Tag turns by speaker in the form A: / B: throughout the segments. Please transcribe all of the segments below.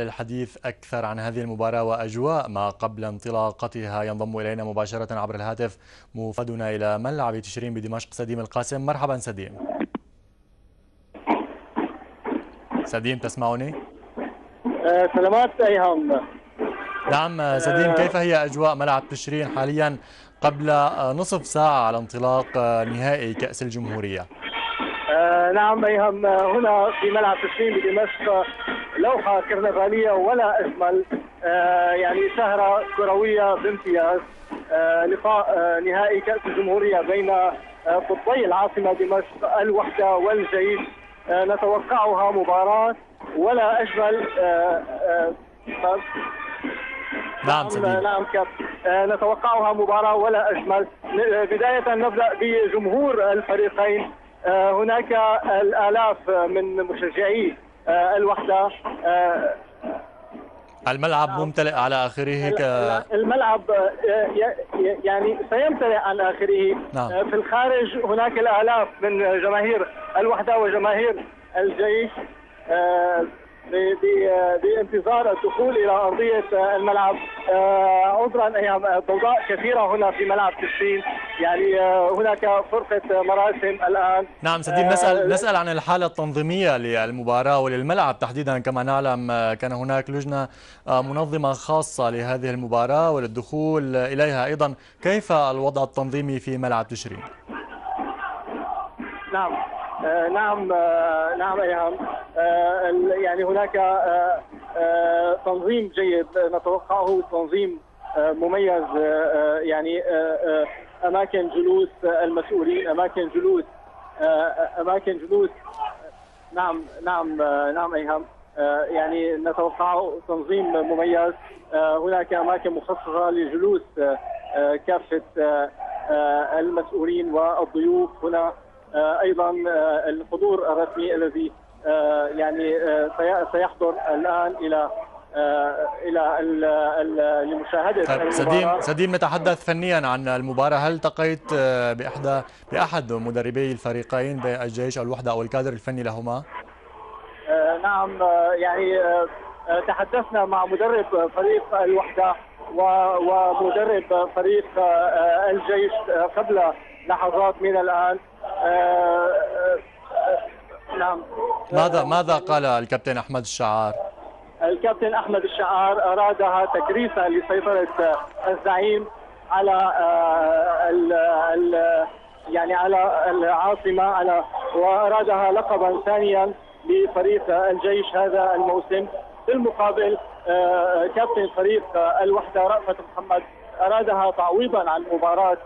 A: للحديث أكثر عن هذه المباراة وأجواء ما قبل انطلاقتها. ينضم إلينا مباشرة عبر الهاتف موفدنا إلى ملعب تشرين بدمشق سديم القاسم. مرحبا سديم. سديم تسمعني؟
B: آه، سلامات أيهم
A: نعم سديم كيف هي أجواء ملعب تشرين حاليا قبل نصف ساعة على انطلاق نهائي كأس الجمهورية؟
B: نعم أيهم هنا في ملعب تشرين بدمشق لوحة كرنفالية ولا أجمل آه يعني سهرة كروية بامتياز آه لقاء آه نهائي كأس الجمهورية بين قطبي العاصمة دمشق الوحدة والجيش. نتوقعها مباراة ولا أجمل
A: نعم.
B: نعم كاب. نتوقعها مباراة ولا أجمل. بداية نبدأ بجمهور الفريقين. هناك الآلاف من مشجعي الوحدة
A: الملعب ممتلئ على آخره ك...
B: الملعب يعني سيمتلئ عن آخره.
A: نعم.
B: في الخارج هناك الآلاف من جماهير الوحدة وجماهير الجيش بانتظار الدخول إلى أرضية الملعب. عذرا أيام ضوضاء كثيرة هنا في ملعب تشرين. يعني هناك فرقة مراسم الآن.
A: نعم سديم نسال نسأل عن الحالة التنظيمية للمباراة وللملعب. تحديدا كما نعلم كان هناك لجنة منظمة خاصة لهذه المباراة وللدخول إليها. أيضا كيف الوضع التنظيمي في ملعب تشرين؟
B: نعم آه نعم آه نعم إيهام. آه يعني هناك تنظيم جيد نتوقعه تنظيم مميز يعني أماكن جلوس المسؤولين أماكن جلوس أماكن جلوس. نعم نعم نعم أيهام. يعني نتوقع تنظيم مميز. هناك أماكن مخصصة لجلوس كافة المسؤولين والضيوف هنا. أيضا الحضور الرسمي الذي يعني سيحضر الآن إلى إلى لمشاهدة
A: طيب سديم سديم نتحدث فنيا عن المباراة هل التقيت باحدى بأحد مدربي الفريقين بالجيش أو الوحدة أو الكادر الفني لهما؟
B: نعم يعني تحدثنا مع مدرب فريق الوحدة ومدرب فريق الجيش قبل لحظات من الآن
A: نعم ماذا ماذا قال الكابتن أحمد الشعار؟
B: الكابتن أحمد الشعار أرادها تكريسا لسيطرة الزعيم على ال ال يعني على العاصمة على وأرادها لقبا ثانيا لفريق الجيش هذا الموسم بالمقابل كابتن فريق الوحدة رأفت محمد أرادها تعويضا عن مباراة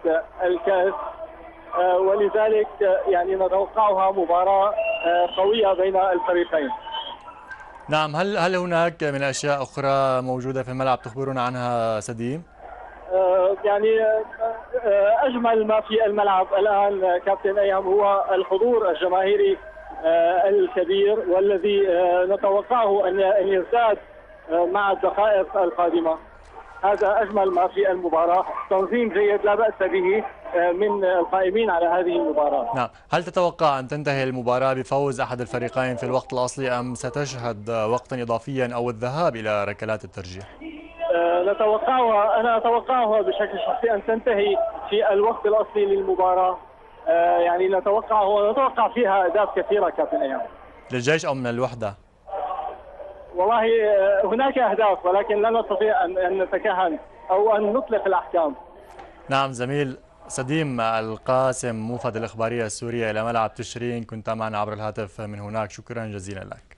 B: الكأس ولذلك يعني نتوقعها مباراة قوية بين الفريقين.
A: نعم هل هل هناك من أشياء أخرى موجودة في الملعب تخبرنا عنها سديم؟
B: يعني أجمل ما في الملعب الآن كابتن أيام هو الحضور الجماهيري الكبير والذي نتوقعه أن يزداد مع الدقائق القادمة. هذا أجمل ما في المباراة، تنظيم جيد لا بأس به من القائمين على هذه المباراة.
A: نعم، هل تتوقع أن تنتهي المباراة بفوز أحد الفريقين في الوقت الأصلي أم ستشهد وقتا اضافيا أو الذهاب إلى ركلات الترجيح؟
B: نتوقعها أنا أتوقعها بشكل شخصي أن تنتهي في الوقت الأصلي للمباراة. يعني نتوقع ونتوقع فيها أهداف كثيرة كابتن أيام.
A: للجيش أو من الوحدة؟
B: والله هناك أهداف ولكن لا نستطيع ان نتكهن أو أن نطلق الأحكام.
A: نعم زميل سديم القاسم موفد الإخبارية السورية إلى ملعب تشرين كنت معنا عبر الهاتف من هناك شكرا جزيلا لك.